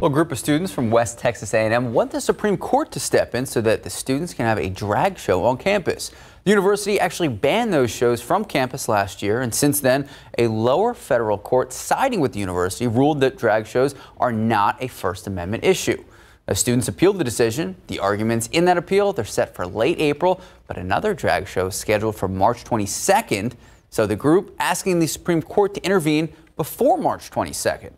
Well, a group of students from West Texas A&M want the Supreme Court to step in so that the students can have a drag show on campus. The university actually banned those shows from campus last year, and since then, a lower federal court siding with the university ruled that drag shows are not a First Amendment issue. The students appealed the decision. The arguments in that appeal, they're set for late April, but another drag show is scheduled for March 22nd. So the group asking the Supreme Court to intervene before March 22nd.